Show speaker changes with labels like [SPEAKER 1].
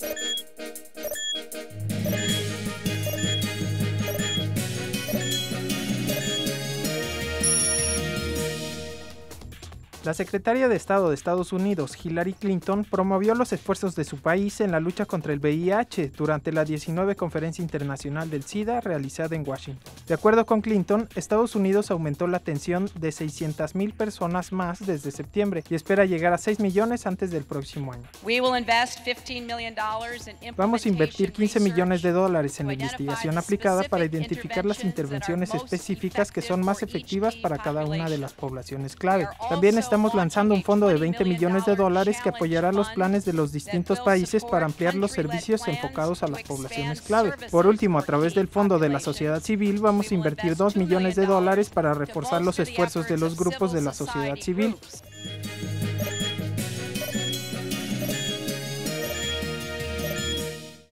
[SPEAKER 1] you. La secretaria de Estado de Estados Unidos, Hillary Clinton, promovió los esfuerzos de su país en la lucha contra el VIH durante la 19 Conferencia Internacional del SIDA realizada en Washington. De acuerdo con Clinton, Estados Unidos aumentó la atención de 600.000 personas más desde septiembre y espera llegar a 6 millones antes del próximo año. Vamos a invertir 15 millones de dólares en la investigación aplicada para identificar las intervenciones específicas que son más efectivas para cada una de las poblaciones clave. También estamos estamos lanzando un fondo de 20 millones de dólares que apoyará los planes de los distintos países para ampliar los servicios enfocados a las poblaciones clave. Por último, a través del Fondo de la Sociedad Civil vamos a invertir 2 millones de dólares para reforzar los esfuerzos de los grupos de la sociedad civil.